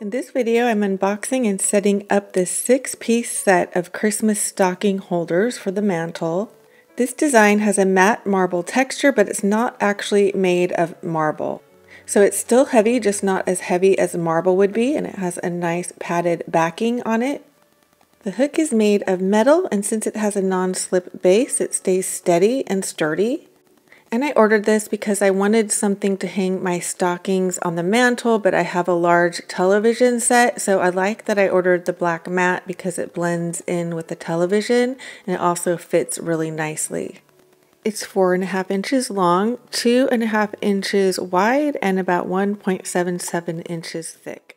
In this video, I'm unboxing and setting up this six-piece set of Christmas stocking holders for the mantle. This design has a matte marble texture, but it's not actually made of marble. So it's still heavy, just not as heavy as marble would be, and it has a nice padded backing on it. The hook is made of metal, and since it has a non-slip base, it stays steady and sturdy. And I ordered this because I wanted something to hang my stockings on the mantle, but I have a large television set, so I like that I ordered the black mat because it blends in with the television and it also fits really nicely. It's four and a half inches long, two and a half inches wide, and about 1.77 inches thick.